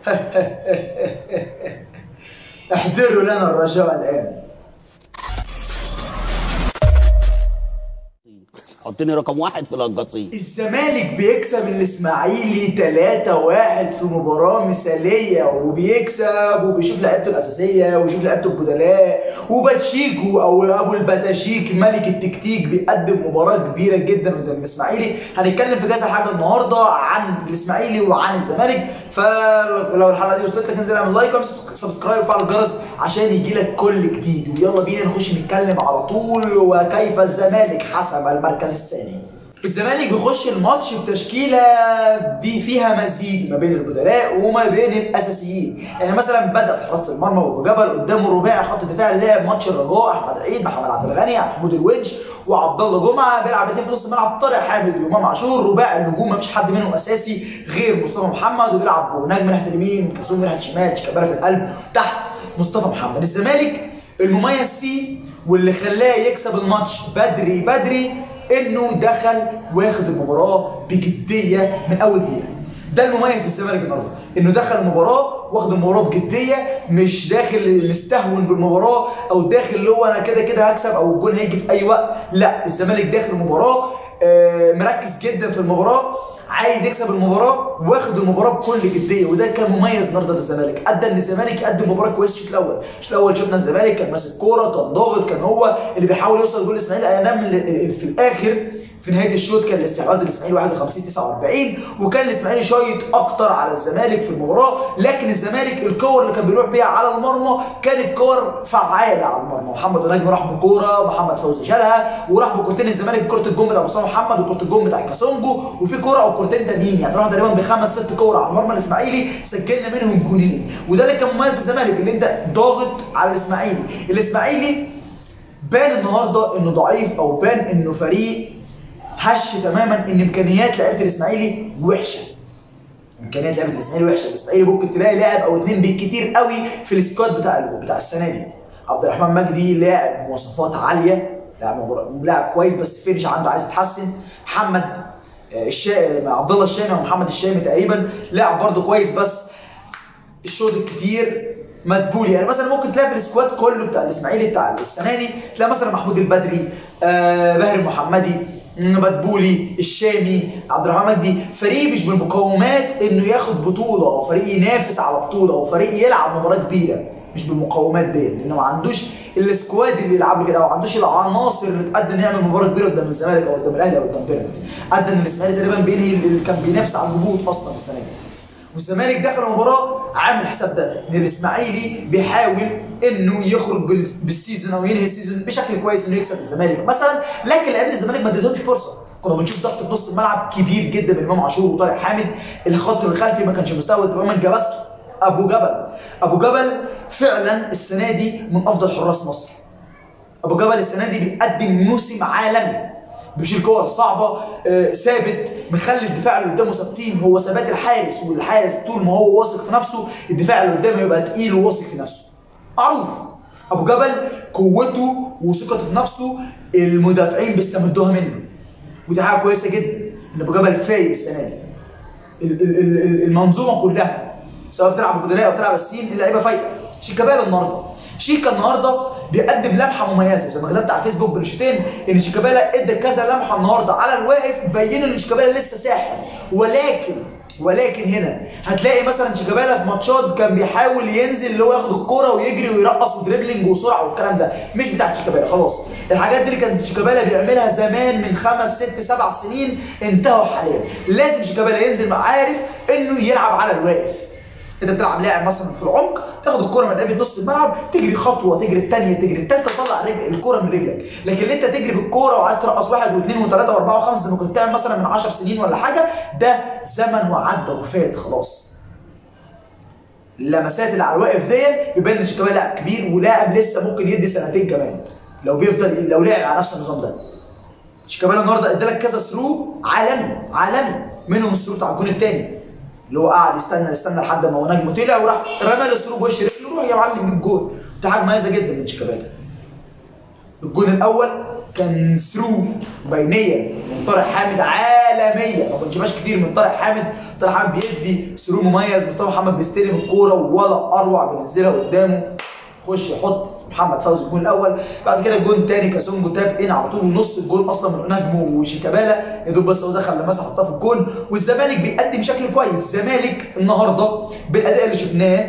احضروا لنا الرجاء الآن. حطني رقم واحد في القصيم الزمالك بيكسب الإسماعيلي 3-1 في مباراة مثالية وبيكسب وبيشوف لعيبته الأساسية ويشوف لعيبته البدلاء. وباتشيكو أو أبو الباتاشيك ملك التكتيك بيقدم مباراة كبيرة جدا قدام الإسماعيلي. هنتكلم في كذا حاجة النهاردة عن الإسماعيلي وعن الزمالك. فلو الحلقة دي وصلت لك انزل اعمل like واعمل subscribe وفعل الجرس عشان يجي لك كل جديد. ويلا بينا نخش نتكلم على طول وكيف الزمالك حسم المركز الثاني. الزمالك بيخش الماتش بتشكيلة دي فيها مزيج ما بين البدلاء وما بين الأساسيين. يعني مثلا بدأ في حراسة المرمى وأبو جبل قدامه رباعي خط دفاع لعب ماتش الرجاء أحمد عيد محمد عبد الغني محمود الونش وعبد الله جمعة بيلعب اتنين في نص الملعب طارق حامد وإمام عاشور رباعي الهجوم ما فيش حد منهم أساسي غير مصطفى محمد وبيلعب نجم ناحيه اليمين كاسونجو ناحيه الشمال شيكابالا في القلب تحت مصطفى محمد. الزمالك المميز فيه واللي خلاه يكسب الماتش بدري بدري إنه دخل واخد المباراة بجدية من أول دقيقة. ده المميز في الزمالك النهارده إنه دخل المباراة واخد المباراة بجدية مش داخل مستهون بالمباراة أو داخل اللي هو أنا كده كده هكسب أو الجون هيجي في أي وقت. لا الزمالك داخل المباراة آه، مركز جدا في المباراة. عايز يكسب المباراة واخد المباراة بكل جدية وده كان مميز النهارده للزمالك أدى إن الزمالك يقدم مباراة كويسة الشوط الأول. الشوط الأول شفنا الزمالك كان ماسك كورة كان ضاغط كان هو اللي بيحاول يوصل جول الاسماعيلي أيام في الآخر في نهاية الشوط كان الاستحواذ الاسماعيلي 51 49 وكان الإسماعيلي شايط أكتر على الزمالك في المباراة. لكن الزمالك الكور اللي كان بيروح بيها على المرمى كانت كور فعالة على المرمى. محمد ونجم راح بكورة محمد فوزي شالها وراح بكورتين الزمالك كرة الجون بتاع مصطفى محمد وكرة الجون بتاع كاسونجو وفي كورة كورتين تانيين يعني راح تقريبا بخمس ست كور على المرمى الإسماعيلي سجلنا منهم جونين. وده اللي كان مميز للزمالك اللي أنت ضاغط على الإسماعيلي. الإسماعيلي بان النهارده إنه ضعيف أو بان إنه فريق هش تماما إن إمكانيات لعيبة الإسماعيلي وحشة. إمكانيات لعيبة الإسماعيلي وحشة. الإسماعيلي ممكن تلاقي لاعب أو اتنين بالكتير قوي في السكواد بتاع بتاع السنة دي. عبد الرحمن مجدي لاعب مواصفات عالية لاعب لاعب كويس بس فينش عنده عايز يتحسن. محمد الشا... عبد الله الشامي ومحمد الشامي تقريبا لاعب برده كويس بس الشوط الكتير مدبولي يعني مثلا ممكن تلاقي في ال squad كله بتاع الإسماعيلي بتاع السنة دي تلاقي مثلا محمود البدري آه باهر المحمدي مدبولي الشامي عبد الرحمن مجدي. فريق مش بالمقومات إنه ياخد بطولة أو فريق ينافس على بطولة أو فريق يلعب مباراة كبيرة. مش بالمقومات دي لأنه ما عندوش ال squad اللي يلعب كده أو ما عندوش العناصر اللي تقدر يعمل مباراة كبيرة قدام الزمالك أو قدام الأهلي أو قدام بيراميدز. ادى إن الاسماعيلي تقريبا بينهي اللي كان بينافس على الهبوط أصلا السنة دي. والزمالك دخل المباراة عامل حساب ده إن الإسماعيلي بيحاول إنه يخرج بال- بال season أو ينهي ال season بشكل كويس إنه يكسب الزمالك مثلا. لكن لعيبة الزمالك ما اديتهمش فرصة. كنا بنشوف ضغط في نص الملعب كبير جدا من إمام عاشور وطارق حامد. الخط الخلفي ما كانش مستوى تماما جابسكي أبو جبل. أبو جبل فعلا السنة دي من أفضل حراس مصر. أبو جبل السنة دي بيقدم موسم عالمي. بيشيل كور صعبة آه، ثابت مخلي الدفاع اللي قدامه ثابتين. هو ثبات الحارس والحارس طول ما هو واثق في نفسه الدفاع اللي قدامه يبقى تقيل وواثق في نفسه. معروف. أبو جبل قوته وثقته في نفسه المدافعين بيستمدوها منه. ودي حاجة كويسة جدا إن أبو جبل فايق السنة دي. ال- ال- ال- المنظومة كلها سواء بتلعب بدلاء أو بتلعب السين اللعيبة فايقة. شيكابالا النهارده. شيكا النهارده بيقدم لمحة مميزة. زي ما كتبت على الفيسبوك بنشتين إن شيكابالا إدى كذا لمحة النهارده على الواقف بينوا إن شيكابالا لسه ساحر. ولكن ولكن هنا هتلاقي مثلا شيكابالا في ماتشات كان بيحاول ينزل اللي هو ياخد الكوره ويجري ويرقص ودريبلينج وسرعة والكلام ده. مش بتاعت شيكابالا خلاص. الحاجات دي اللي كانت شيكابالا بيعملها زمان من خمس ست سبع سنين انتهوا حاليا. لازم شيكابالا ينزل عارف إنه يلعب على الواقف. انت بتلعب لاعب مثلا في العمق تاخد الكرة من لعيبه نص الملعب تجري خطوة تجري الثانية تجري الثالثه تطلع رجل الكرة من رجلك. لكن اللي انت تجري بالكوره وعايز ترقص واحد واثنين وثلاثة وأربعة وخمسة زي ما كنت بتعمل مثلا من 10 سنين ولا حاجة ده زمن وعدى وفات خلاص. اللمسات اللي على الواقف دي يبان ان شيكابالا لاعب كبير ولاعب لسه ممكن يدي سنتين كمان. لو بيفضل لو لعب على نفس النظام ده. شيكابالا النهارده ادالك كذا through عالمي عالمي. منهم ال through بتاع الجون الثاني اللي هو قعد يستنى يستنى لحد ما هو نجم. طلع وراح رمى ال through بوش رجله. روح يا معلم جيب جول دي حاجة مميزة جدا من شيكابالا. الجون الأول كان through بينية من طارق حامد عالمي عالمية. ما بنشوفهاش كتير من طارق حامد. طارق حامد بيدي through مميز. مصطفى محمد بيستلم الكورة ولا أروع بينزلها قدامه. خش يحط محمد فوزي الجون الأول بعد كده جون تاني كاسونجو tap in على طول ونص الجون أصلا من نجم وشيكابالا يا دوب بس هو دخل لمسه حطها في الجون والزمالك بيقدم بشكل كويس. الزمالك النهارده بالأداء اللي شفناه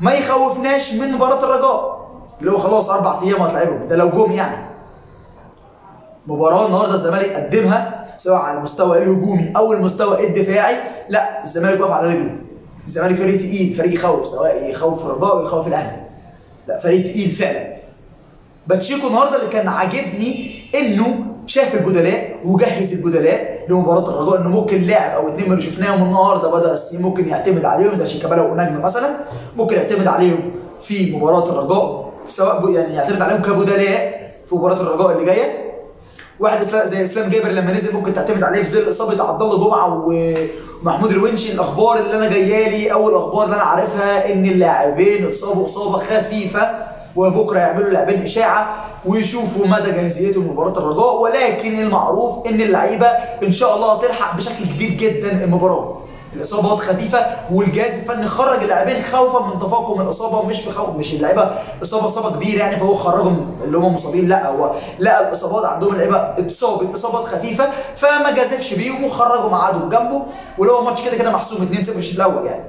ما يخوفناش من مباراة الرجاء. اللي هو خلاص أربع أيام هتلعبهم. ده لو جم يعني. مباراة النهارده الزمالك قدمها سواء على المستوى الهجومي أو المستوى الدفاعي. لا الزمالك واقف على رجله. الزمالك فريق تقيل فريق يخوف سواء يخوف الرجاء أو يخوف الأهلي. لا فريق تقيل فعلا. باتشيكو النهارده اللي كان عاجبني إنه شاف البدلاء وجهز البدلاء لمباراة الرجاء إنه ممكن لاعب أو اتنين من اللي شفناهم النهارده بدأ ممكن يعتمد عليهم زي شيكابالا ونجم مثلا ممكن يعتمد عليهم في مباراة الرجاء سواء يعني يعتمد عليهم كبدلاء في مباراة الرجاء اللي جاية. واحد زي إسلام جابر لما نزل ممكن تعتمد عليه في ظل إصابة عبد الله جمعة ومحمود الونشي. الأخبار اللي أنا جاية لي أو الاخبار اللي أنا عارفها إن اللاعبين اتصابوا إصابة خفيفة وبكرة يعملوا لاعبين إشاعة ويشوفوا مدى جاهزيتهم لمباراه الرجاء ولكن المعروف إن اللعيبة إن شاء الله هتلحق بشكل كبير جدا المباراة. الاصابات خفيفة والجهاز الفني خرج اللاعبين خوفا من تفاقم الإصابة مش بخوف مش اللعيبة. إصابة إصابة كبيرة يعني فهو خرجهم اللي هم مصابين. لا هو لقى الإصابات عندهم اللعيبة اتصابت اصابات خفيفة فما جازفش بيهم وخرجهم قعدوا جنبه. ولو ماتش كده كده محسوم 2-0 في الشوط الأول يعني.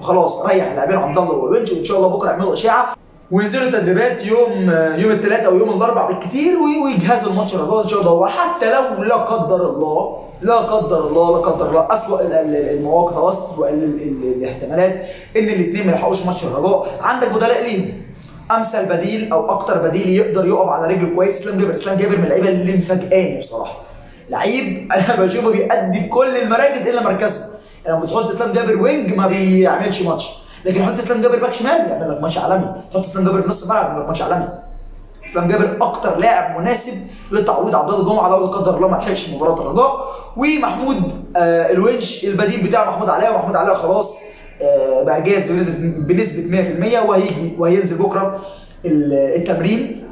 وخلاص ريح اللاعبين عبد الله والونش وإن شاء الله بكرة يعملوا اشاعه وينزلوا تدريبات يوم يوم الثلاثاء أو يوم الاربعاء بالكثير وي- ويجهزوا الماتش الرجاء إن شاء الله. وحتى لو لا قدر الله لا قدر الله لا قدر الله اسوء ال- ال- المواقف أو اسوء ال- ال- الاحتمالات إن الاثنين ما يلحقوش ماتش الرجاء. عندك بدلاء ليهم. أمثل بديل أو أكتر بديل يقدر يقف على رجله كويس إسلام جابر. إسلام جابر من اللعيبة اللي مفاجئاني بصراحة. لعيب أنا بشوفه بيأدي في كل المراكز إلا مركزه. يعني لما بتحط إسلام جابر wing ما بيعملش ماتش. لكن حط إسلام جابر back شمال يعمل لك ماتش عالمي. حط إسلام جابر في نص الملعب يعمل لك ماتش عالمي. إسلام جابر أكتر لاعب مناسب لتعويض عبد الله جمعه لو لا قدر الله ما لحقش مباراة الرجاء. ومحمود آه الونش البديل بتاع محمود علاء ومحمود علاء خلاص آه بقى جاهز بنسبه بنسبة 100% وهيجي وهينزل بكرة ال- التمرين.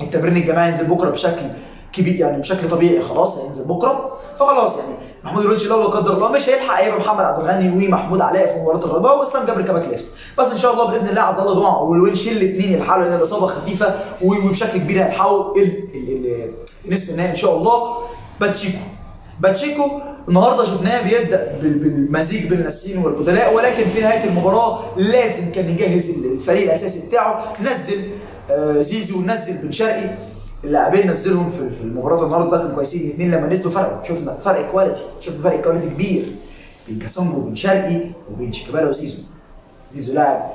التمرين الجماعي ينزل بكرة بشكل كبير يعني بشكل طبيعي خلاص هينزل بكرة. فخلاص يعني محمود الونش لو لا قدر الله مش هيلحق هيبقى محمد عبد الغني ومحمود علاء في مباراة الرجاء وإسلام جابر ك back left. بس إن شاء الله بإذن الله عبد الله جمعه والونش الاثنين يلحقوا لأن الإصابة خفيفة وبشكل كبير هيلحقوا نصف النهائي إن شاء الله. باتشيكو. باتشيكو النهارده شفناه بيبدأ بال- بالمزيج بين الأساسيين والبدلاء ولكن في نهاية المباراة لازم كان يجهز الفريق الأساسي بتاعه. نزل آه، زيزو نزل بن شرقي. اللاعبين نزلهم في في المباراة النهارده ده كانوا كويسين. الاثنين لما نزلوا فرقوا شفنا فرق quality شفنا فرق quality كبير بين كاسونجو وبن شرقي وبين شيكابالا وزيزو. زيزو لاعب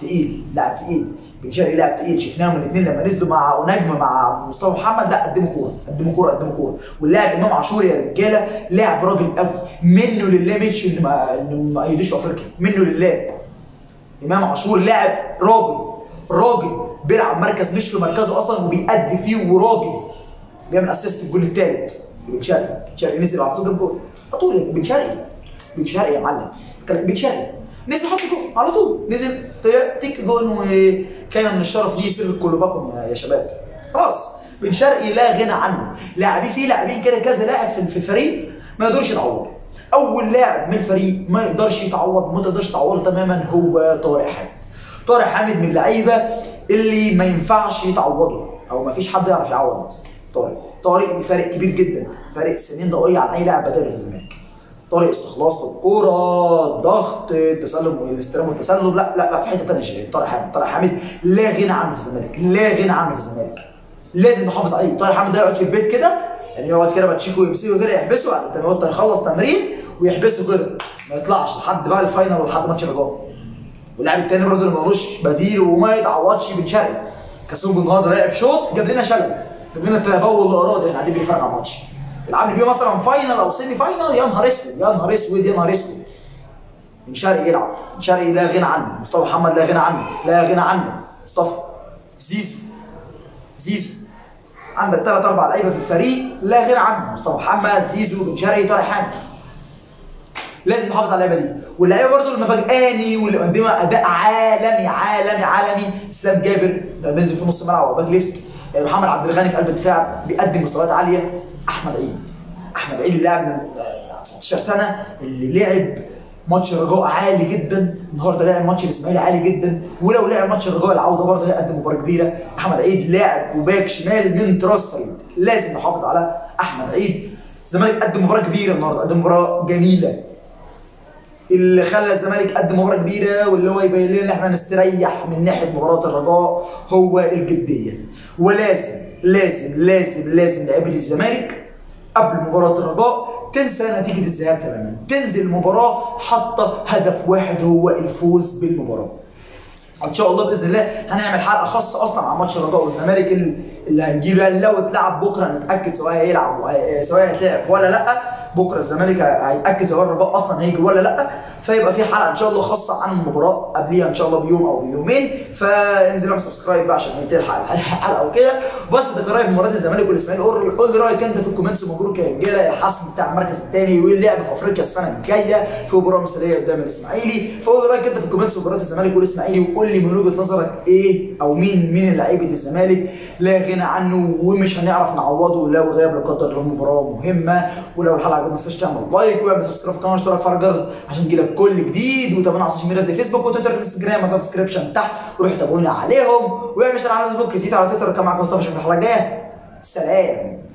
تقيل لاعب تقيل. بن شرقي لاعب تقيل. شفناهم الاثنين لما نزلوا مع نجم مع مصطفى محمد لا قدموا كورة قدموا كورة قدموا كورة. واللاعب امام عاشور يا رجالة لاعب راجل قوي. منه لله مش ان ما يدوش أفريقيا. منه لله. امام عاشور لاعب راجل راجل. بيلعب مركز مش في مركزه أصلا وبيأدي فيه وراجل. بيعمل اسيست الجول الثالث بن شرقي بن شرقي نزل على طول جاب جول على طول بن شرقي. بن شرقي يا معلم. بن شرقي. نزل حط جول على طول. نزل. طلع تيك جول وكان من الشرف ليه سر كلوباكم يا, شباب. خلاص. بن شرقي لا غنى عنه. لاعبين في لاعبين كده كذا لاعب في الفريق ما يقدرش يتعوض. أول لاعب من الفريق ما يقدرش يتعوض ما تقدرش تعوضه تماما هو طارق حامد. طارق حامد من اللعيبة اللي ما ينفعش يتعوضوا أو ما فيش حد يعرف يعوض طارق طارق فرق كبير جدا فرق سنين ضوئية عن أي لاعب بدني في الزمالك. طارق استخلاص للكوره ضغط التسلم والاستلام والتسلم لا لا لا في حتة ثانية شيء طارق حامد طارق حامد لا غنى عنه في الزمالك لا غنى عنه في الزمالك. لازم نحافظ عليه. طارق حامد ده يقعد في البيت كده يعني يقعد كده باتشيكو يمسكه كده يحبسه يخلص تمرين ويحبسه كده ما يطلعش لحد بقى ال final ولحد ماتش الرجاء. واللاعب التاني برضه اللي ملوش بديل وما يتعوضش بن شرقي كاسونجو النهارده لعب شوط جاب لنا شلل. جاب لنا تبول الارادي إحنا قاعدين بنتفرج على الماتش. تلعب لي بيه مثلا final أو semi final يا نهار أسود يا نهار أسود يا نهار أسود. بن شرقي يلعب. بن شرقي لا غنى عنه. مصطفى محمد لا غنى عنه. لا غنى عنه. مصطفى. زيزو. زيزو. عندك ثلاث أربع لعيبة في الفريق لا غنى عنه. مصطفى محمد زيزو بن شرقي طارق حامد. لازم نحافظ على اللعيبه دي. واللعيبة برضو اللي مفاجئاني واللي مقدمة أداء عالمي عالمي عالمي. إسلام جابر بينزل في نص الملعب أو back left محمد عبد الغني في قلب الدفاع بيقدم مستويات عالية. أحمد عيد. أحمد عيد اللاعب من آه، 19 سنة اللي لعب ماتش الرجاء عالي جدا. النهارده لعب ماتش الإسماعيلي عالي جدا. ولو لعب ماتش الرجاء العودة برضه هيقدم مباراة كبيرة. أحمد عيد لاعب وباك شمال من تراس فريد لازم نحافظ على أحمد عيد. الزمالك قدم مباراة كبيرة النهارده. قدم مباراة جميلة. اللي خلى الزمالك قدم مباراة كبيرة واللي هو يبين لنا إن إحنا نستريح من ناحية مباراة الرجاء هو الجدية. ولازم لازم لازم لازم لعيبة الزمالك قبل مباراة الرجاء تنسى نتيجة الذهاب تماما. تنزل المباراة حاطة هدف واحد هو الفوز بالمباراة. إن شاء الله بإذن الله هنعمل حلقة خاصة أصلا عن ماتش الرجاء والزمالك اللي- هنجيبه لو اتلعب بكرة نتأكد سواء هيلعب وهي- سواء هيتلعب ولا لأ. بكره الزمالك هياكد سواء الرجاء أصلا هيجي ولا لأ؟ فيبقى في حلقة إن شاء الله خاصة عن المباراة قبليها إن شاء الله بيوم أو بيومين فانزل اعمل subscribe بقى عشان تلحق الحلقة وكده بس ده رايك في مباراة الزمالك والإسماعيلي. قول لي رأيك أنت في ال comments ومبروك يا رجالة الحسم بتاع المركز الثاني واللعب في أفريقيا السنة الجاية في مباراة مثالية قدام الإسماعيلي. فقول لي رأيك أنت في ال comments مباراة الزمالك والإسماعيلي وقول لي من وجهة نظرك إيه أو مين مين لعيبة الزمالك لا غنى عنه ومش هنعرف نعوضه لو غاب لا قدر الله مباراة مهمة ولو الحلقة ما تنساش تعمل like واعمل subscribe في القناة واشترك في الجرس عشان يجيلك كل جديد. وتابعونا على ال social media فيسبوك وتويتر وانستجرام هتلاقي ال description تحت. وروح تابعونا عليهم. واعمل share على فيسبوك تويتر على تويتر كان معاكم مصطفى شكرا الحلقة الجاية. سلام.